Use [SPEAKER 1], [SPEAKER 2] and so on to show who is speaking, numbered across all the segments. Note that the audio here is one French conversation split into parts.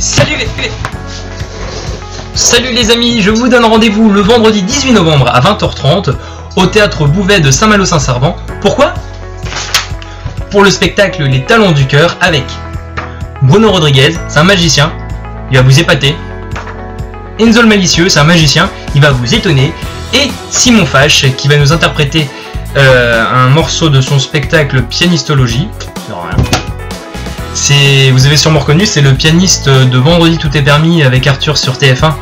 [SPEAKER 1] Salut les... Salut les amis, je vous donne rendez-vous le vendredi 18 novembre à 20h30 au théâtre Bouvet de Saint-Malo-Saint-Servant. Pourquoi? Pour le spectacle Les Talons du Cœur avec Bruno Rodriguez, c'est un magicien, il va vous épater. Enzo Malicieux, c'est un magicien, il va vous étonner. Et Simon Fache qui va nous interpréter euh, un morceau de son spectacle Pianistologie. Vous avez sûrement reconnu, c'est le pianiste de Vendredi tout est permis avec Arthur sur TF1.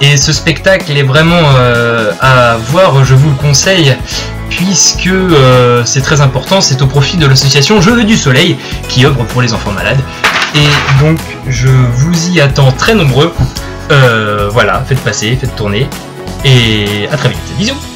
[SPEAKER 1] Et ce spectacle est vraiment euh, à voir, je vous le conseille, puisque euh, c'est très important, c'est au profit de l'association Je veux du soleil qui œuvre pour les enfants malades. Et donc je vous y attends très nombreux. Euh, voilà, faites passer, faites tourner. Et à très vite. Bisous